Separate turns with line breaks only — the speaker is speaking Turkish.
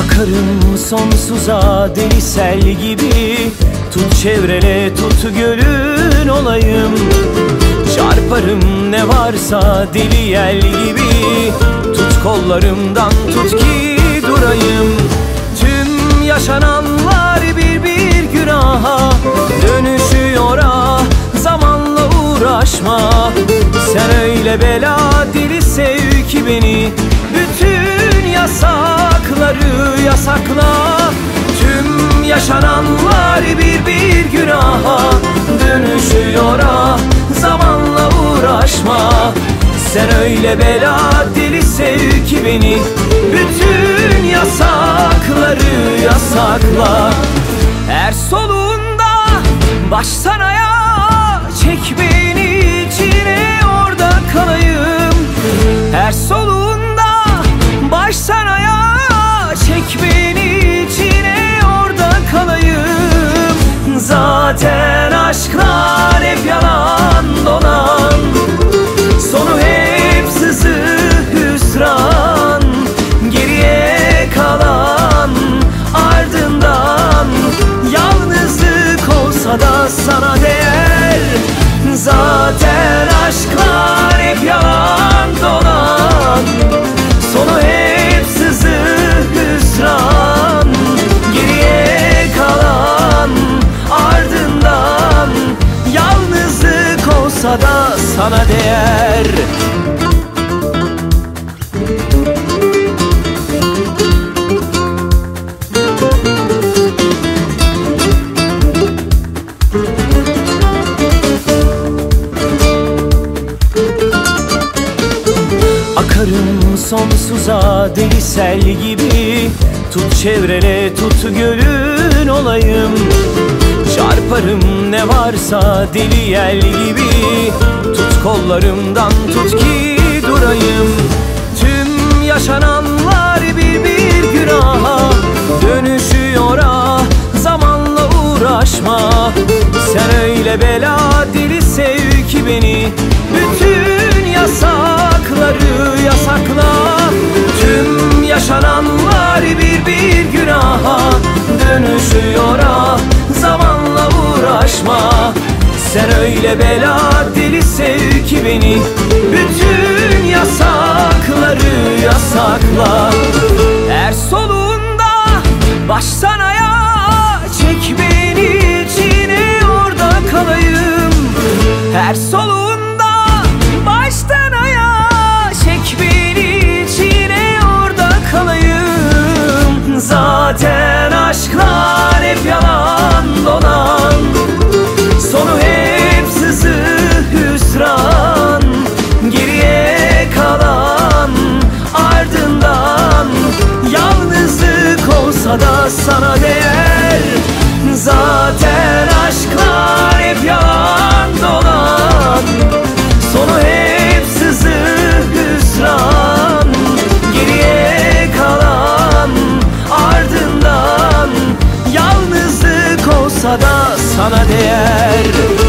Akarım sonsuza deli sel gibi. Tut çevrele tut gölün olayım. Çarparım ne varsa deli yel gibi. Tut kollarımdan tut ki durayım. Tüm yaşananlar bir bir günaha. Dönüşüyor ah zamanla uğraşma. Sen öyle bela deli sev ki beni yasakları yasakla Tüm yaşananlar bir bir günaha Dönüşüyor ah zamanla uğraşma Sen öyle bela deli sev ki beni Bütün yasakları yasakla. Her soluğunda baştan ayağa Çek olsa da sana değer. Zaten aşklar hep yalan sonsuza deli sel gibi. Tut çevrele tut gölün olayım. Çarparım ne varsa deli yel gibi. Tut kollarımdan tut ki durayım. Tüm yaşananlar bir bir günaha. Dönüşüyor ah zamanla uğraşma. Sen öyle bela deli sev ki beni. Bütün yasakları yasakla Tüm yaşananlar bir bir günaha Dönüşüyor ah. Zamanla uğraşma. Sen öyle bela deli sev ki beni. Bütün yasakları olsa da sana değer. Zaten aşklar hep yalan dolan. Sonu hep sızık hüsran. Geriye kalan ardından Yalnızlık olsa da sana değer.